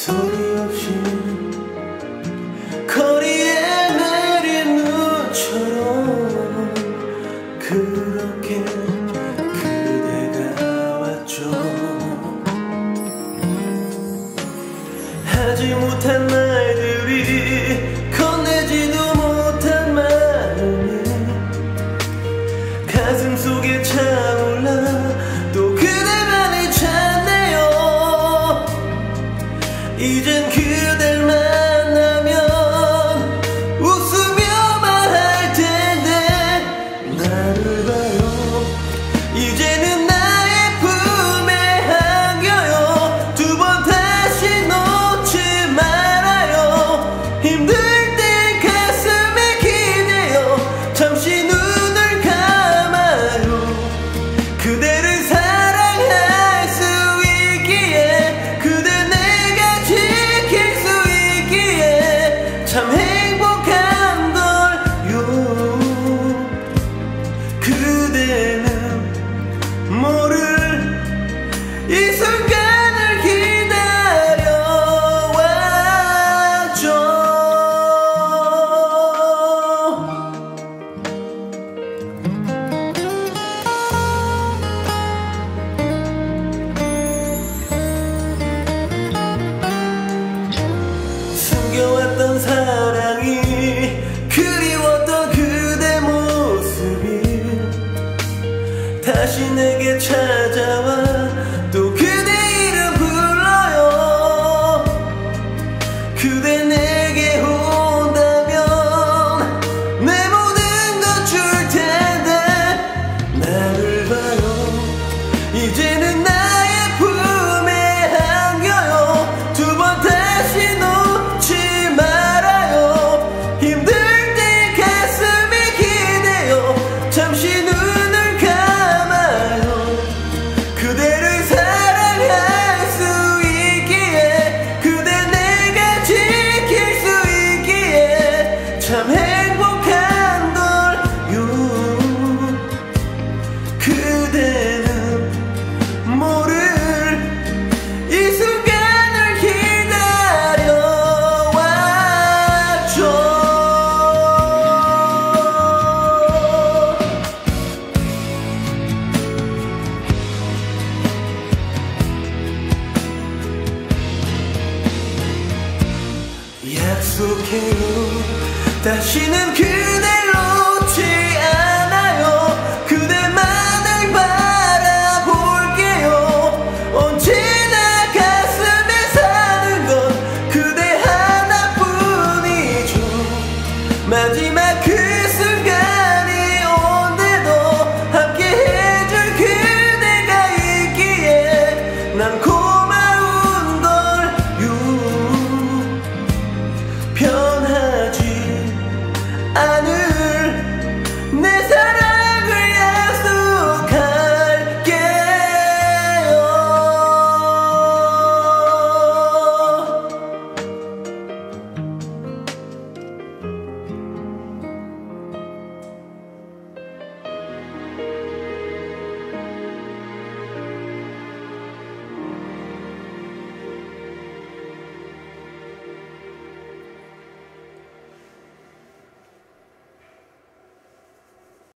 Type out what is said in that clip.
소리 없이 거리에 내린 눈처럼 그렇게 그대가 왔죠. 하지 못한 날들이 순간을 기다려와줘. 숨겨왔던 사랑이 그리웠던 그대 모습이 다시 내게 찾아와. 행복해요 다시는 그댈 놓지 않아요. 그대만을 바라볼게요. 언제나 가슴에 사는 건 그대 하나뿐이죠. 마지막